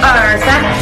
二三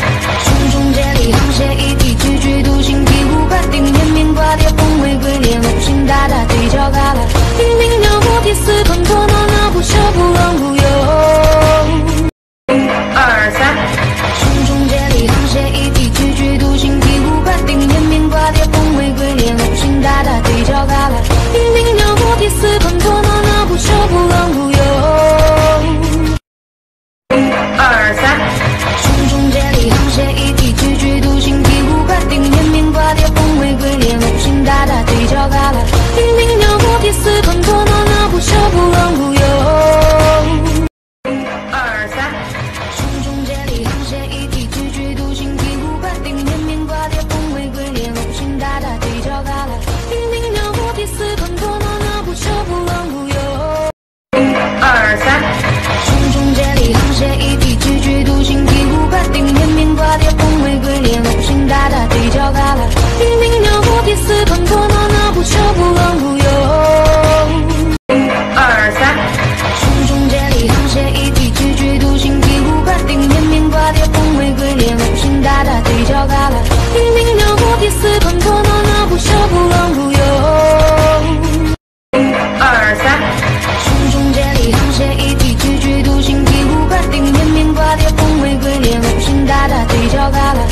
all that I